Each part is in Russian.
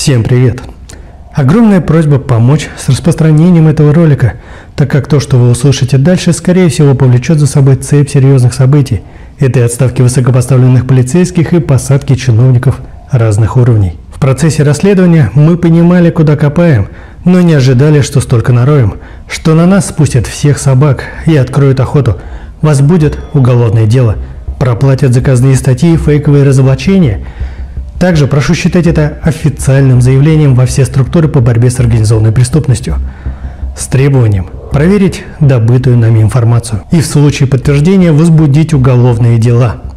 Всем привет! Огромная просьба помочь с распространением этого ролика, так как то, что вы услышите дальше, скорее всего повлечет за собой цепь серьезных событий. Это и отставки высокопоставленных полицейских и посадки чиновников разных уровней. В процессе расследования мы понимали, куда копаем, но не ожидали, что столько нароем, что на нас спустят всех собак и откроют охоту. Вас будет уголовное дело, проплатят заказные статьи и фейковые разоблачения – также прошу считать это официальным заявлением во все структуры по борьбе с организованной преступностью с требованием проверить добытую нами информацию и в случае подтверждения возбудить уголовные дела.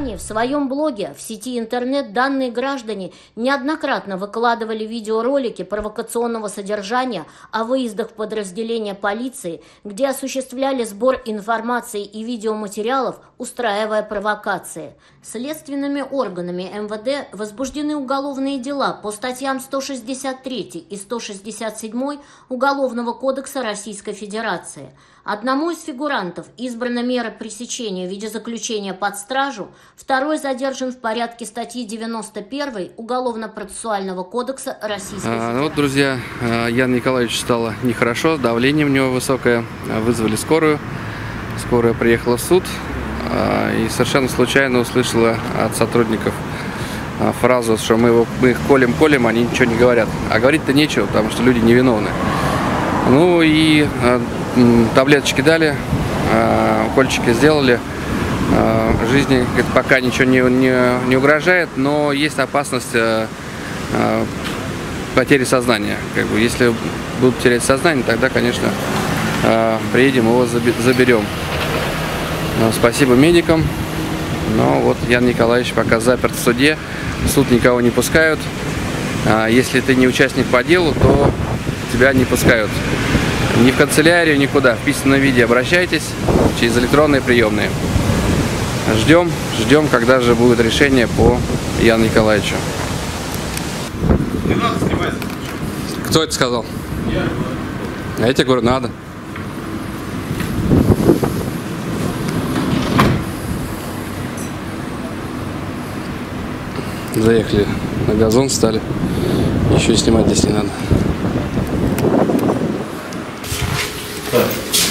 Ранее в своем блоге в сети интернет данные граждане неоднократно выкладывали видеоролики провокационного содержания о выездах подразделения полиции, где осуществляли сбор информации и видеоматериалов, устраивая провокации. Следственными органами МВД возбуждены уголовные дела по статьям 163 и 167 Уголовного кодекса Российской Федерации. Одному из фигурантов избрана мера пресечения в виде заключения под стражу, второй задержан в порядке статьи 91 Уголовно-процессуального кодекса Российской Федерации. А, вот, друзья, а, Ян Николаевич стало нехорошо, давление у него высокое, вызвали скорую. Скорая приехала в суд а, и совершенно случайно услышала от сотрудников а, фразу, что мы, его, мы их колем-колем, они ничего не говорят. А говорить-то нечего, потому что люди невиновны. Ну и таблеточки дали, укольчики сделали. Жизни пока ничего не, не, не угрожает, но есть опасность потери сознания. Как бы, если будут терять сознание, тогда, конечно, приедем, его заберем. Спасибо медикам. Но вот Ян Николаевич пока заперт в суде. В суд никого не пускают. Если ты не участник по делу, то тебя не пускают ни в канцелярию, никуда. В письменном виде обращайтесь через электронные приемные. Ждем, ждем, когда же будет решение по Яну Николаевичу. Не надо снимать. Кто это сказал? Я. А я тебе говорю, надо. Заехали на газон, стали. Еще снимать здесь не надо.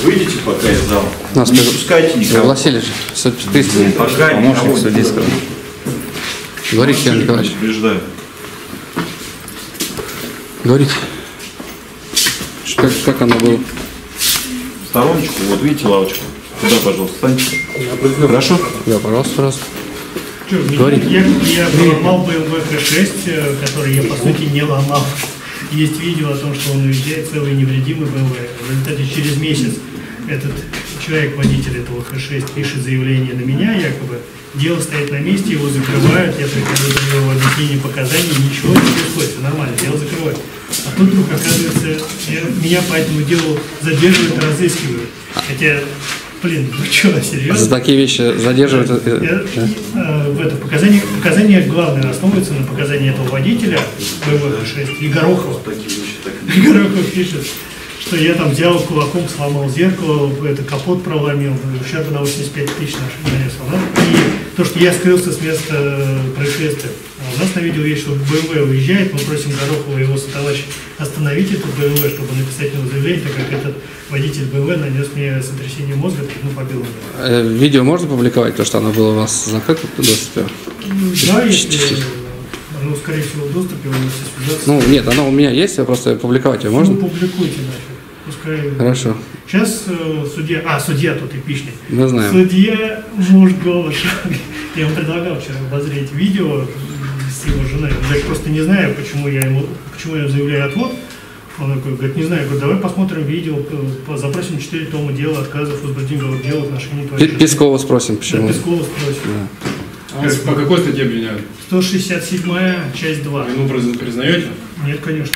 Выйдите пока из зала. Нас не пускайте никого. Пригласили же. Пристав. Пока Помощник судейского. Говорите, Ян Николаевич. Предупреждаю. Говорите. Как, как оно было? Стороночку, вот видите лавочку. Туда, пожалуйста, встаньте. Хорошо? Да, пожалуйста, пожалуйста. Говорите. Я, я ломал BMW Х6, который я по сути не ломал. Есть видео о том, что он уезжает целый невредимый BMW. В результате через месяц этот человек, водитель этого Х6, пишет заявление на меня, якобы. Дело стоит на месте, его закрывают, я прихожу за его объяснение показаний, ничего не происходит, все нормально, дело закрывают. А тут вдруг, оказывается, меня по этому делу задерживают, разыскивают. Хотя Блин, ну что, серьезно? За такие вещи задерживают? Э, Я, э, в это показание, показания главное основываются на показании этого водителя БВХ-6 и Горохова. Горохов пишет, что я там взял кулаком, сломал зеркало, это капот проломил, ущерба на 85 тысяч нанесл. Да? И то, что я скрылся с места происшествия. А у нас на видео есть, что БМВ уезжает, мы просим Горохова и его сотоварища остановить этот БМВ, чтобы написать ему заявление, так как этот водитель БМВ нанес мне сотрясение мозга, ну, побил меня. Э, видео можно публиковать, то, что оно было у вас в закрытом доступе? Ну, да, если оно, скорее всего, в доступе, он связаться. Ну, нет, оно у меня есть, я просто публиковать его можно? Ну, публикуйте нафиг. Пускай... Хорошо. Сейчас э, судья, а, судья тут эпичный. Мы знаем. Судья муж голос. Я ему предлагал вчера обозреть видео с его женой. Я просто не знаю, почему я ему, почему я заявляю отвод. Он такой, говорит, не знаю, говорит, давай посмотрим видео, запросим 4 тома дела, отказов, возбудим дела в отношении твоей Пескова спросим, почему. Да, Пескова спросим. Да. А по какой статье обвиняют? 167 часть 2. Вину признаете? Нет, конечно.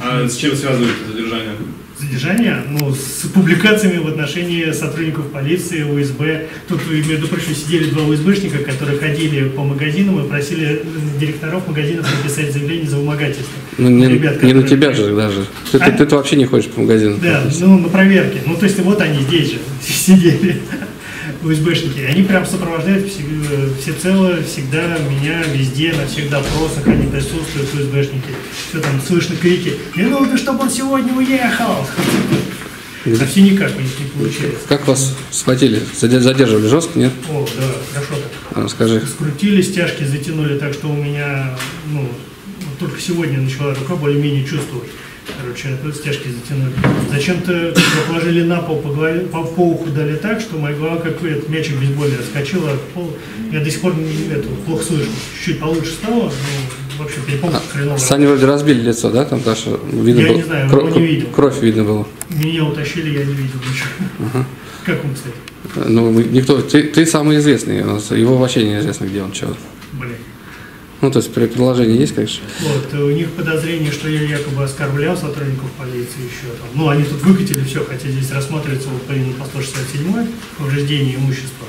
А с чем связываете задержание? задержания, ну, с публикациями в отношении сотрудников полиции, УСБ. Тут, между прочим, сидели два УСБшника, которые ходили по магазинам и просили директоров магазинов написать заявление за вымогательство. Ну, не, Ребят, не на тебя же даже. Ты, а? ты, ты, вообще не ходишь по магазинам. Да, ну, на проверке. Ну, то есть, вот они здесь же сидели. УСБшники, они прям сопровождают все, всецело, всегда меня везде, на всех допросах они присутствуют, УСБшники. Все там слышно крики, не нужно, чтобы он сегодня уехал. А все никак у них не получается. Как вас схватили? Заде- Задерживали жестко, нет? О, да, хорошо так. Расскажи. Скрутили, стяжки затянули так, что у меня, ну, только сегодня начала рука более-менее чувствовать. Короче, стяжки затянули. Зачем-то когда положили на пол, по, голове, по, по уху дали так, что моя голова, как этот мячик бейсбольный, отскочила от пола. Я до сих пор не, это, плохо слышу. Чуть-чуть получше стало, но вообще перепомню хреново. Сани вроде разбили лицо, да? Там даже видно Я было. не знаю, кро- его не видел. Кровь видно было. Меня утащили, я не видел ничего. Как он, кстати? Ну, никто. Ты, ты самый известный. у нас. Его вообще неизвестно, где он, что. Блин. Ну, то есть при предложении есть, конечно. Вот, у них подозрение, что я якобы оскорблял сотрудников полиции еще там. Ну, они тут выкатили все, хотя здесь рассматривается вот по 167 повреждение имущества.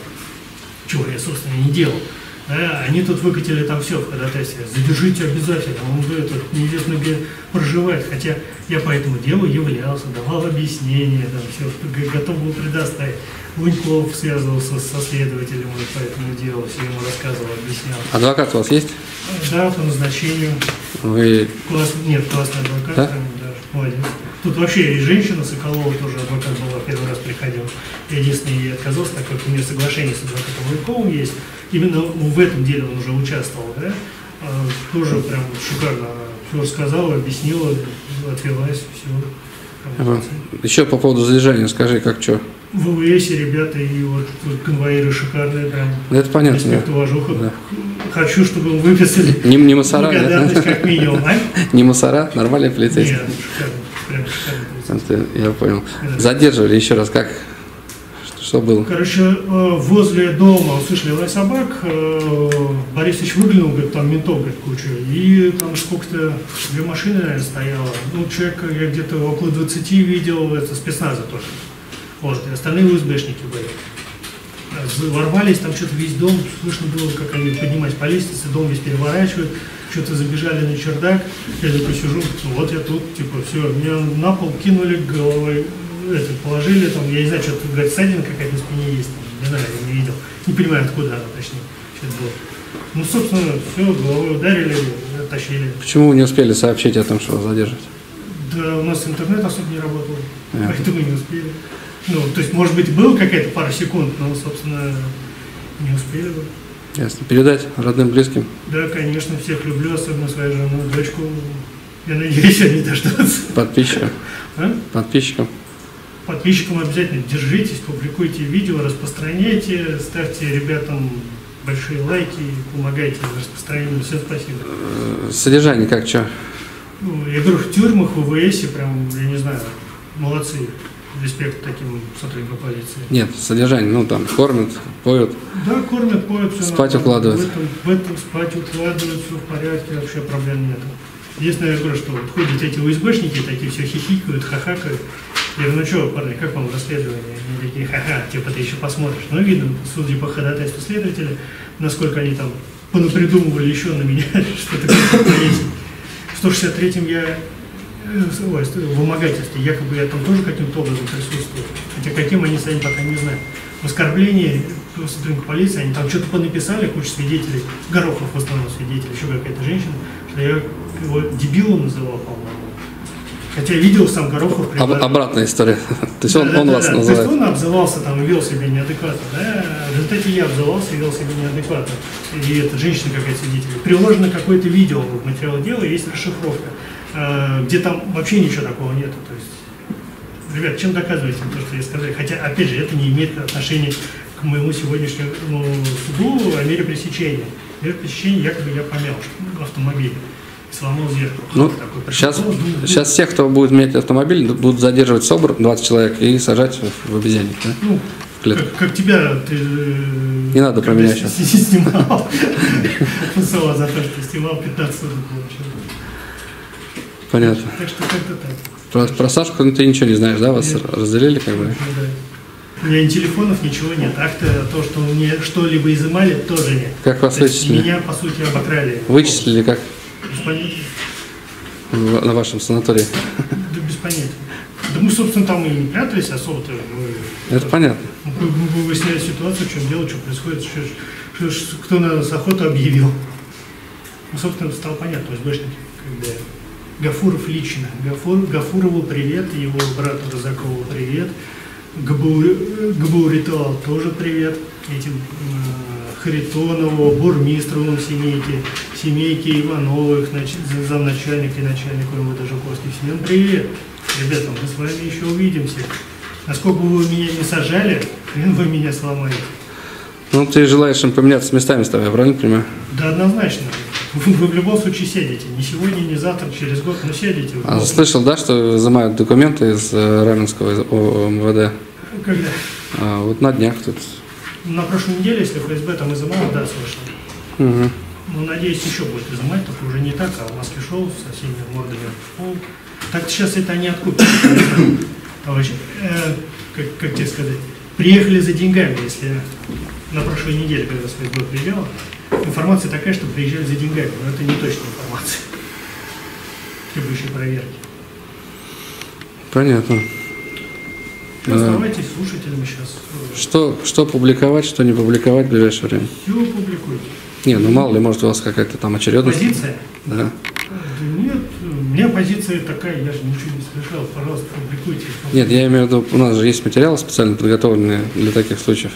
Чего я, собственно, не делал. Да, они тут выкатили там все в ходатайстве. Задержите обязательно, он говорит, тут неизвестно где проживает. Хотя я по этому делу являлся, давал объяснения, там все, готов был предоставить. Луньков связывался со следователем вот по этому делу, все ему рассказывал, объяснял. Адвокат у вас есть? Да, по назначению. Вы Класс, нет, классный адвокат, Да? молодец. Тут вообще и женщина Соколова тоже адвокат была, первый раз приходил. Я единственный ей отказался, так как у нее соглашение с адвокатом Луйковым есть. Именно в этом деле он уже участвовал, да? А, тоже прям шикарно все рассказала, объяснила, отвелась, все. еще по поводу задержания скажи, как что. В ВВС ребята и вот тут конвоиры шикарные, прям. Да это понятно. Респект, да. уважуха. Да. Хочу, чтобы выписали. Не, не мусора, да? как минимум, а? Не мусора, нормальные полицейские. Нет, шикарно, прям шикарно. Это я понял. Задерживали еще раз, как? Что, что было? Короче, э, возле дома услышали лай собак, э, Борисович выглянул, говорит, там ментов, говорит, куча, и там сколько-то, две машины, наверное, стояло. Ну, человека я где-то около 20 видел, это спецназа тоже. Вот, и остальные УСБшники были. З- Ворвались, там что-то весь дом, слышно было, как они поднимались по лестнице, дом весь переворачивают, что-то забежали на чердак, я такой сижу, ну, вот я тут, типа, все, меня на пол кинули головой, это, положили, там, я не знаю, что-то, говорит, ссадина какая-то на спине есть, там, не знаю, я не видел, не понимаю, откуда она, точнее, что это было. Ну, собственно, все, головой ударили, оттащили. Почему вы не успели сообщить о том, что вас задерживают? Да, у нас интернет особо не работал, Понятно. поэтому не успели. Ну, то есть, может быть, был какая-то пара секунд, но, собственно, не успели бы. Ясно. Передать родным, близким. Да, конечно, всех люблю, особенно свою жену, дочку. Я надеюсь, они дождутся. Подписчикам. А? Подписчикам. Подписчикам обязательно держитесь, публикуйте видео, распространяйте, ставьте ребятам большие лайки, помогайте в распространении. Всем спасибо. Э, Содержание как что? Ну, я говорю, в тюрьмах, в ВВСе, прям, я не знаю, молодцы. Респект таким сотрудникам полиции. Нет, содержание, ну там кормят, поют. Да, кормят, поют, все Спать укладывают. В этом, в этом спать укладывают, все в порядке, вообще проблем нет. Единственное, я говорю, что вот ходят эти УСБшники, такие все хихикают, хахакают. Я говорю, ну что, парни, как вам расследование? Они такие, ха-ха, типа ты еще посмотришь. Ну, видно, судя по ходатайству следователя, насколько они там понапридумывали еще на меня, что-то есть. В 163-м я вымогательстве, якобы я там тоже каким-то образом присутствую. Хотя каким они сами пока не знаю. В оскорблении сотрудника полиции, они там что-то понаписали, куча свидетелей, Горохов в основном свидетель, еще какая-то женщина, что я его дебилом называл, по-моему. Хотя я видел сам Горохов Об- предлагал. обратная история. То есть он, Да, он да, вас да. То есть называет. он обзывался там и вел себя неадекватно, да? В результате я обзывался и вел себя неадекватно. И эта женщина какая-то свидетель. Приложено какое-то видео в материал дела, есть расшифровка, э, где там вообще ничего такого нету. То есть, ребят, чем доказываете то, что я сказал? Хотя, опять же, это не имеет отношения к моему сегодняшнему ну, суду о мере пресечения. Мере пресечения якобы я помял автомобиль и сломал зеркало. Ну, Такой сейчас. Ну, сейчас всех, кто будет иметь автомобиль, будут задерживать СОБР, 20 человек, и сажать в обезьянник. Да? Ну, В клетку. как, как тебя ты э, Не надо про меня сейчас. снимал за то, что снимал 15 суток получил. Понятно. Так что как-то так. Про, про Сашку ну, ты ничего не знаешь, да? Вас Нет. разделили как бы? Да. У меня ни телефонов, ничего нет. Акта, то, что мне что-либо изымали, тоже нет. Как вас То вычислили? Меня, по сути, обокрали. Вычислили как Без понятия. в- на вашем санатории? Да без понятия. Да мы, собственно, там и не прятались особо-то. Мы Это понятно. Ну, вы выясняли ситуацию, в чем дело, что происходит, что, что, что- кто на нас охоту объявил. Ну, собственно, стало понятно, СБшники, когда Гафуров лично. Гафур, Гафурову привет, его брату Розакову привет, ГБУ, ГБУ Ритуал тоже привет, этим э, Харитонову, Бурмистровым семейки, семейки Ивановых, нач, замначальника и начальника МВД Жуковский. Всем привет. Ребята, мы с вами еще увидимся. Насколько бы вы меня не сажали, хрен вы меня сломаете. Ну, ты желаешь им поменяться местами с тобой, я правильно понимаю? Да однозначно. Вы, вы в любом случае сядете. Не сегодня, не завтра, через год, но сядете. А слышал, да, что изымают документы из э, Раменского из МВД? Когда? А, вот на днях тут. На прошлой неделе, если ФСБ там изымало, да, слышал. Мгм. Ну, надеюсь, еще будет изымать, только уже не так, а в Москве шел со всеми мордами в пол. Так сейчас это они откупят. Товарищ, э, как, как тебе сказать, приехали за деньгами, если на прошлой неделе, когда ФСБ приезжала, информация такая, что приезжали за деньгами, но это не точная информация. Требующая проверки. Понятно. Ну. Оставайтесь слушателями сейчас. Что, что публиковать, что не публиковать в ближайшее время? Все публикуйте. Не, ну мало ли, может у вас какая-то там очередность. Позиция? Да. Да нет, у меня позиция такая, я же ничего не совершал. Пожалуйста, публикуйте. Нет, я имею в виду, у нас же есть материалы специально подготовленные для таких случаев.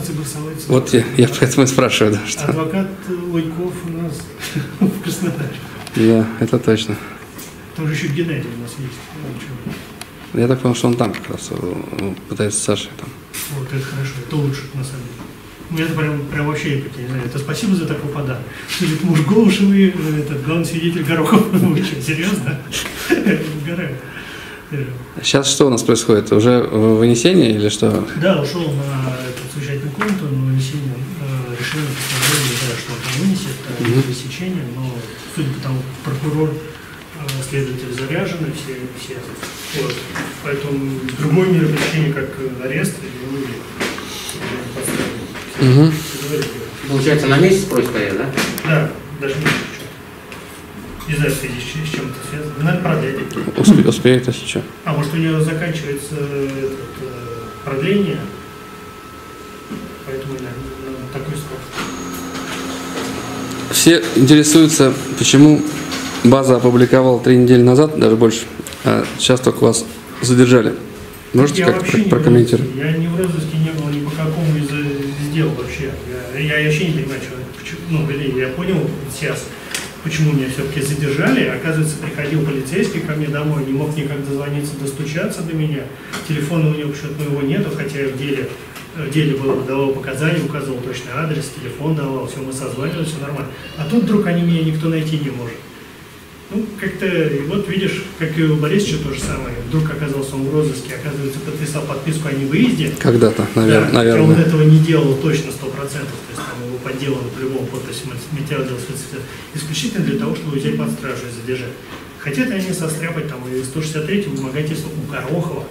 Согласовать. с- Вот я, я поэтому и спрашиваю, да, что. Адвокат Лойков у нас в Краснодаре. Да, это точно. Там же еще Геннадий у нас есть. Ну. Я так понял, что он там как раз э, пытается с Сашей там. Вот, это хорошо, это лучше, на самом деле. Ну, это прям, прям вообще, я не знаю, это спасибо за такой подарок. Судит муж Голышевый, э, этот главный свидетель Горохов. Вы что, серьезно? Э, Сейчас что у нас происходит? Уже вынесение или что? Да, ушел на эту совещательную комнату, но вынесение э, решение постановления, да, что он там э, высечение, но судя по тому, прокурор, э, следователь заряжены, все, все. Вот. Поэтому другое мероприятие, как э, арест, или поставили. Угу. Получается, на месяц просит стоят, да? Да, даже не. Не знаю, в связи с чем это связано. Надо продлять. Успе- успеет, если что. А может у нее заканчивается э, этот, продление, поэтому да, на такой срок. Все интересуются, почему база опубликовала три недели назад, даже больше, а сейчас только вас задержали. Можете я как вообще не в прокомментировать? Я не в розыске не был ни по какому из из дел вообще. Я, я вообще не понимаю, что, почему, ну, вернее, я понял сейчас, почему меня все-таки задержали. Оказывается, приходил полицейский ко мне домой, не мог никак дозвониться, достучаться до меня. Телефона у него почему-то моего нету, хотя я в деле, в деле было, давал показания, указывал точный адрес, телефон давал, все, мы созванивались, все нормально. А тут вдруг они меня никто найти не может. Ну, как-то, вот видишь, как и у Борисовича то же самое. Вдруг оказался он в розыске, оказывается, подписал подписку о невыезде. Когда-то, навер- Да, хотя он наверное. этого не делал точно 100%, то есть там его подделано по-любому подпись материал делал исключительно для того, чтобы взять под стражу и задержать. Хотят они состряпать там и 163 вымогательство у Горохова,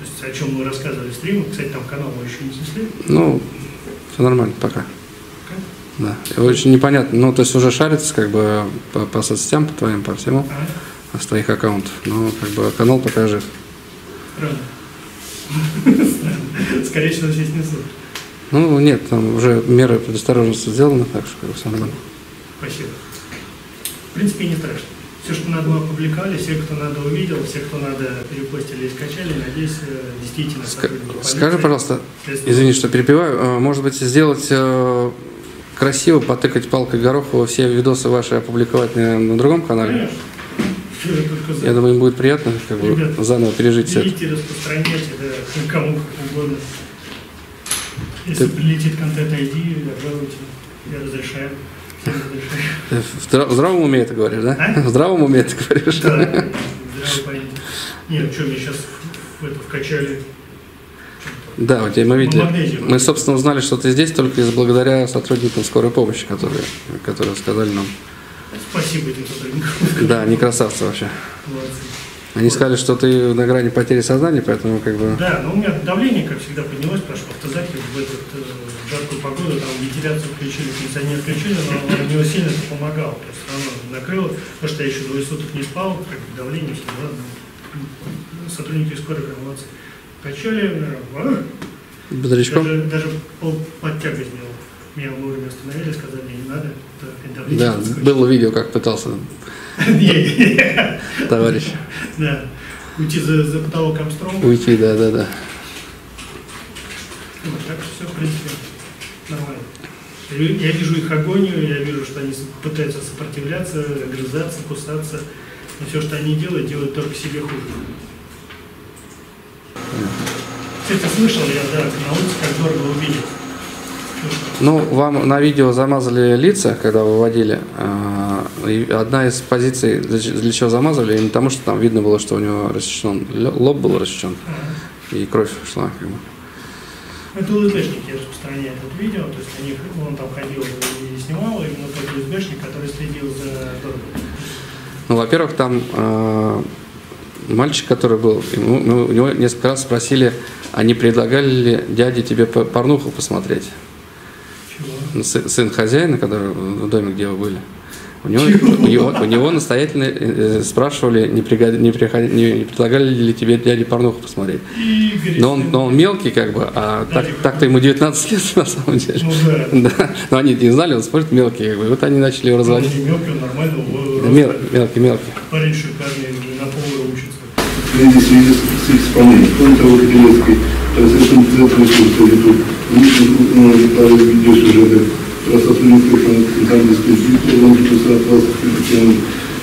то есть о чем мы рассказывали в стриме, кстати, там канал мы еще не снесли. Ну, все нормально, пока. Да. Очень непонятно. Ну, то есть уже шарится как бы по, по соцсетям, по твоим, по всему, А? с твоих аккаунтов. Но как бы канал пока жив. Странно. Скорее всего, все снесут. Ну, нет, там уже меры предосторожности сделаны, так что как бы все нормально. Спасибо. В принципе, не страшно. Все, что надо, мы опубликовали, все, кто надо, увидел, все, кто надо, перепостили и скачали. Надеюсь, э, действительно, сотрудники полиции, Скажи, пожалуйста, извини, что перебиваю, э, может быть, сделать э, красиво, потыкать палкой Горохова все видосы ваши опубликовать на, на другом канале? Конечно. Я думаю, им будет приятно как бы Ребят, заново пережить все это. Распространяйте, да, кому как угодно. Если Ты- прилетит контент ID, обжалуйте. Я разрешаю. В здра- в здравом уме это говоришь, да? А? В здравом уме это говоришь? Да. Нет, что, мне сейчас в это вкачали. Да, вот мы видели. Мы, собственно, узнали, что ты здесь только из благодаря сотрудникам скорой помощи, которые, которые сказали нам. Спасибо этим сотрудникам. Да, они красавцы вообще. Молодцы. Они сказали, что ты на грани потери сознания, поэтому как бы... Да, но у меня давление, как всегда, поднялось, потому что в автозаке в этот э, жаркую погоду там вентиляцию включили, кондиционер включили, но мне сильно это помогало. То есть равно накрыло, потому что я еще двое суток не спал, как давление, все дела. ну, Сотрудники скорой прям молодцы. Качали, наверное, Бодрячком? даже, даже пол подтяга сделал. Меня вовремя остановили, сказали, не надо. Да, подскочит». было видео, как пытался товарищ Да. Уйти за, за потолок Амстронга. уйти, да, да, да. Ну, так что все, в принципе, нормально. Я вижу их агонию, я вижу, что они пытаются сопротивляться, грызаться, кусаться. Но все, что они делают, делают только себе хуже. Кстати, слышал я, да, на улице, как здорово увидеть. Ну, вам на видео замазали лица, когда выводили. А, одна из позиций, для чего замазывали, именно потому, что там видно было, что у него рассечен, лё- лоб был рассечен, и кровь шла. Как бы. Это ЛСБшники распространяют это видео, то есть они, он там ходил и снимал, именно тот ЛСБшник, который следил за. Ну, во-первых, там а, мальчик, который был, ему- мы у него несколько раз спросили, а не предлагали ли дяде тебе порнуху посмотреть? Чего? Ну, сы- Сын хозяина, который в доме, где вы были. У него, у него, у него настоятельно э, спрашивали, не, пригод- не, приходи- не- не предлагали ли тебе дяде порнуху посмотреть. Игорь, Но он, но он мелкий, как бы, а так, так-то ему 19 лет на самом деле. Ну да. Да. Но они не знали, он смотрит мелкий, как бы. И вот они начали его Он разводить. не мелкий, он нормально, он- мел- Мелкий, мелкий. парень шикарный, на повара учится. с исполнением. Кроме того, про сотрудников Центральной службы, он присутствовал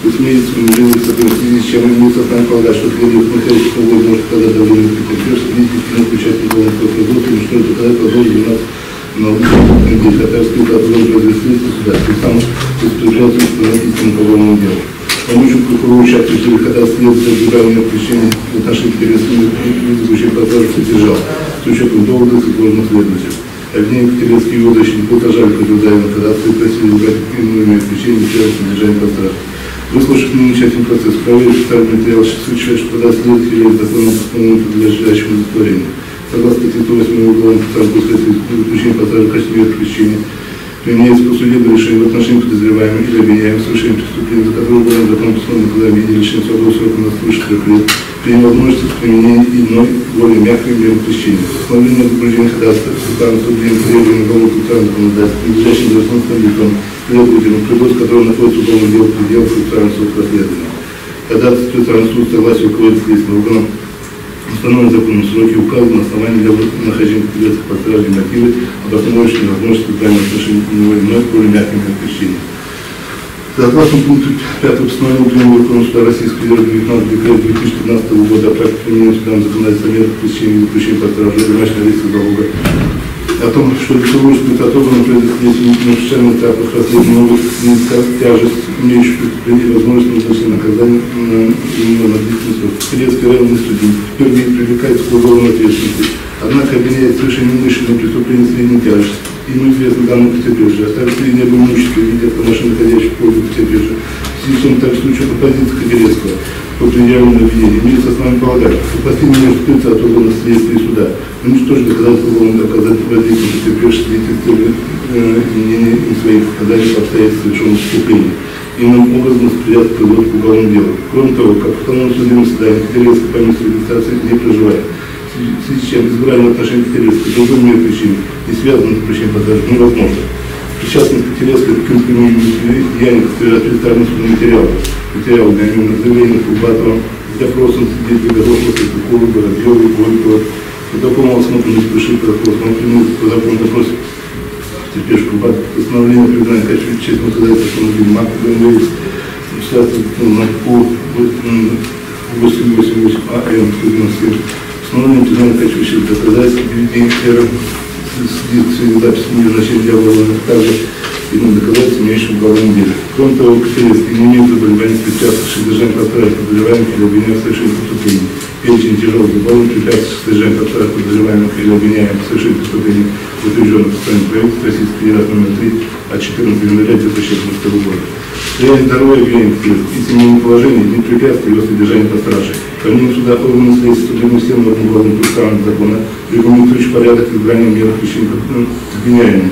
Усмеется, умиление, в связи с чем имеется основание полагать, что требует смотрящих на войну, может когда давление претерпевших, видите, кино включать уголовного производства, и что это когда продолжит заниматься на улице недель, татарский уклад должен произвести суда, тем самым исключается исполнительным уголовным делом. Помощник прокурора участия в когда следствие избирания причины в отношении вызывающих продажу содержал, с учетом доводов и сложных следователей. Обвинение Катеринский и его защитник угрожали ходатайству и просили убрать иными причинами материала содержания под стражу. Выслушав немечательный процесс, проверив специальный материал, случае, что когда следователь является законным постановлением, подлежащим удовлетворению. Согласно статье 108 уголовного кодекса, заключение стражу в качестве причины применяется по судебному решению в отношении подозреваемого или обвиняемого в совершении преступления, за которое уголовным законом установлено наказание в виде лишения свободы сроком на свыше трех лет, при невозможности применения иной, более мягкой меры пресечения. Установление возбуждения ходатайства в составном суде требований уголовного процессуального законодательства, подлежащим должностным лицом, следователем, производство которого находится уголовное дело в пределах процессуального срока расследования. Ходатайство специального суда согласия руководителя следственного органа установленные законом сроки указаны основания для нахождения кандидатов под стражей мотивы, обосновывающие невозможность правильного отношения к него иной, более мягкими причинами. Согласно пункту 5 постановления Управления Верховного Российской Федерации 19 декабря 2015 года о практике применения судам законодательства меры пресечения и заключения под стражей домашнего ареста залога о том, что будет отобрано предоставителем на официальных этапах расследования могут снизить тяжесть имеющих преступлений возможность наказания на именно на длительный срок. Турецкий районный судьи впервые привлекается к уголовной ответственности, однако обвиняет в совершении умышленного преступления средней тяжести. Ему известно данному потерпевшему, оставив сведения об имуществе в виде автомашины, находящей в пользу потерпевшего. Чем также по позиции Кагерецкого по предъявленному обвинению имеется основание полагать, что последний может скрыться от органов следствия и суда, уничтожить доказательства уголовного доказательства воздействия потерпевших свидетельствовали э, изменения им своих показаний по обстоятельствам совершенного преступления. Иным образом восприятия производства к уголовному делу. Кроме того, как в установленном судебном заседании Кагерецкий по месту регистрации не проживает. В связи с чем избрание в отношении Кагерецкого другой меры причин не связано с запрещением продажи невозможно. Причастность Катеревской к инкриминируемым деяниям представлены судным материалом. Материал для него заявления Курбатова, допросом свидетелей Горохова, Светлакова, Воробьева, Горького. Протоколом осмотра не спешит протокол осмотра по закону допроса терпишь Курбатов. Постановление признания качества честного сказать автомобиля Марка БМВ Штата на по 888 АМ 197. Постановление признания качества честного доказательства введения эры следствие записи не значения для уголовных также ему доказать имеющим уголовном деле. Кроме того, Катеринский не имеет заболеваний препятствующих содержанию подставных подозреваемых или обвиняемых в совершении преступлений. Перечень тяжелых заболеваний, препятствующих содержанию подставных подозреваемых или обвиняемых в совершении преступлений, утвержденных постановлением правительства Российской Федерации номер 3 от 14 января 2014 года. Состояние здоровья обвиняемых и семейное положение не препятствует его содержанию под стражей. По мнению суда, органы следствия судебным всем нормам уголовного процессуального закона регламентующий порядок избрания мер причин обвиняемым.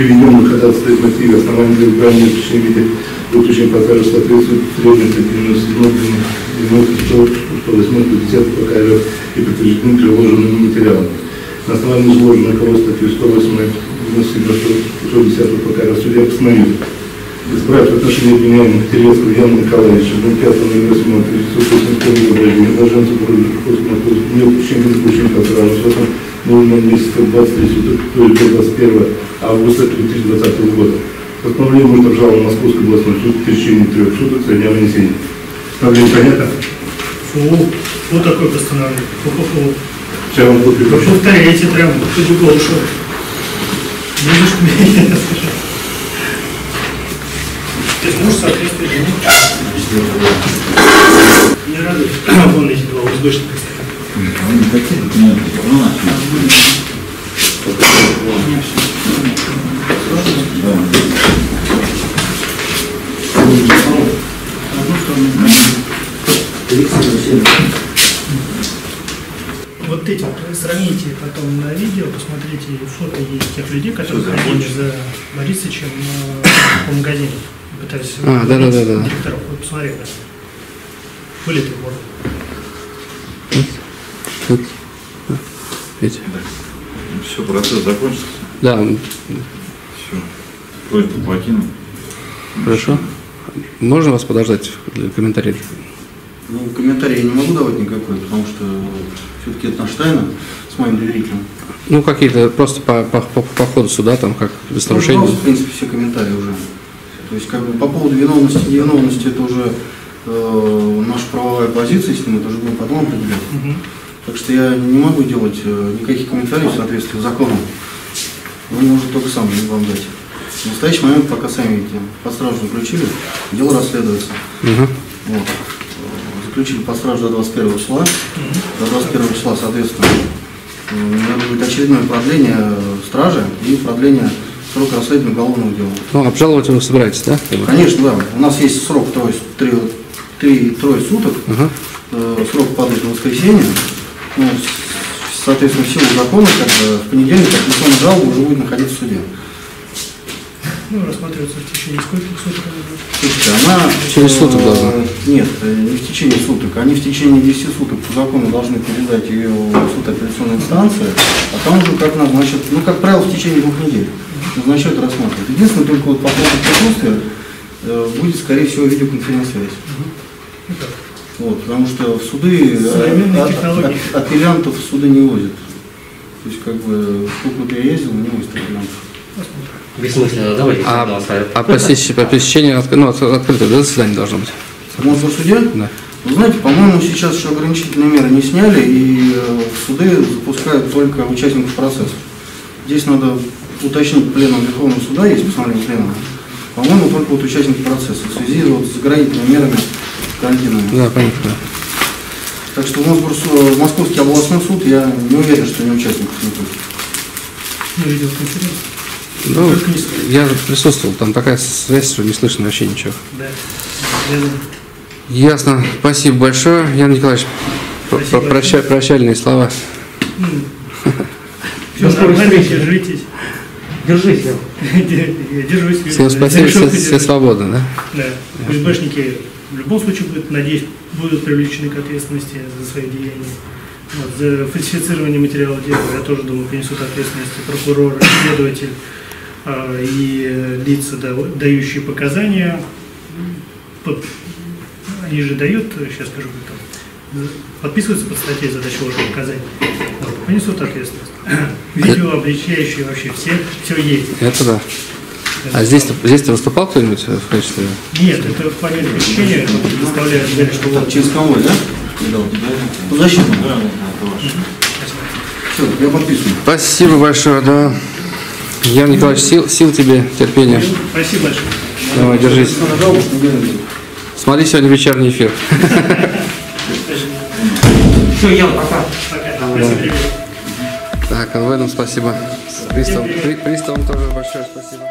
Приведенных ходатайств мотиве оснований для избрания в виде. Выключения стражу соответствует требованиям статьи 97 91 108 50 ПК РФ и подтверждены приложенными материалами. На основании изложенных его статьи 108 97 110 ПК РФ судья постановил Исправить в отношении обвиняемых Терецкого Яна Николаевича, 05 08 1985 года. Долженцев, не упущение допущения контрольного 0 месяца 23 суток, то есть до 21 августа 2020 года. Постановление может обжаловано Московский областной суд в течение трех суток со дня вынесения. Постановление понятно? Фу, вот такое постановление. Фу-фу-фу. Сейчас вам копию прошу. повторяете прям, хоть угол ушел. Видишь, мне это скажи. Ты сможешь соответствовать ему? Не радует. Вон эти два УСБшника стоят. Вот эти, вот сравните потом на видео, посмотрите фото есть тех людей, которые ходили за Борисовичем э, по магазину. Пытались А, да-да-да-да. директоров. Вот посмотри, да. Вылитый город. Тут. Видите? Все, процесс закончился. Да, Все. Просьбу покинуть. хорошо. Можно вас подождать для комментариев? Ну, комментарий я не могу давать никакой, потому что все-таки это наша тайна с моим доверителем. Ну, какие-то просто по, по, по, по ходу суда, там, как без Ну, нарушений. пожалуйста, в принципе, все комментарии уже. То есть, как бы по поводу виновности и невиновности, это уже э, наша правовая позиция с ним, это уже будем потом определять. Так что я не могу делать э, никаких комментариев в соответствии с законом. Вы можете только сам вам дать. В настоящий момент, пока сами видите, под стражу заключили, дело расследуется. Мгм. Вот. Э, Заключили под стражу до 21 числа. До 21 числа, соответственно, э, надо будет очередное продление стражи и продление срока расследования уголовного дела. Ну, обжаловать вы собираетесь, да? Конечно, да. У нас есть срок, есть три, три, трое суток. Э, Срок падает на воскресенье. Ну, соответственно, в силу закона, как бы, в понедельник апелляционная жалоба уже будет находиться в суде. Ну, рассматривается в течение скольких суток она будет? Слушайте, она... Через суток э, должна. Нет, э, не в течение суток. Они в течение 10 суток по закону должны передать ее в суд апелляционной инстанции, а там уже как назначат, ну, как правило, в течение двух недель назначают и рассматривают. Единственное, только вот по поводу присутствия э, будет, скорее всего, видеоконференц-связь. Вот, потому что в суды Современные от- от- апеллянтов в суды не возят. То есть, как бы, сколько я ездил, не возят апеллянтов. Бессмысленно, давайте А, а посещ- по посещению ну, от- открытое да, заседание должно быть? Может, в суде? Да. Вы знаете, по-моему, сейчас еще ограничительные меры не сняли, и э, в суды запускают только участников процесса. Здесь надо уточнить пленум Верховного суда, есть постановление пленума. По-моему, только вот участники процесса в связи вот с ограничительными мерами карантинами. Да, понятно. да. Так что в, Мосгорсу- в Московский областной суд я не уверен, что не участников не будет. Ну. Ну, я присутствовал, там такая связь, что не слышно вообще ничего. Да. Ясно. Спасибо большое, Ян Николаевич. Спасибо проща- прощальные слова. Все нормально, держитесь. Держись. Я держусь. Всем Да, спасибо, все, все свободны, да? Да. УСБшники в любом случае будут, надеюсь, будут привлечены к ответственности за свои деяния. Вот, за фальсифицирование материала дела, я тоже думаю, принесут ответственность прокурор, следователь а, и э, лица, да- дающие показания. Под- Они же дают, сейчас скажу, как там, подписываются под статьей за дачу ложных показаний. Вот, понесут ответственность. Видео обличающие вообще все, все есть. Это да. А здесь здесь выступал кто-нибудь в качестве? Нет, это по мере пресечения доставляют говорят, что Так, вот через конвой, да? По защитному. Все, я подписываю. Спасибо большое, да. Ян Николаевич, сил, сил тебе, терпения. Спасибо большое. Давай, держись. Что. Смотри сегодня вечерний эфир. Все, Ян, пока. Пока. Спасибо, ребят. Так, КВНам спасибо. Приставам, при- приставам тоже большое спасибо.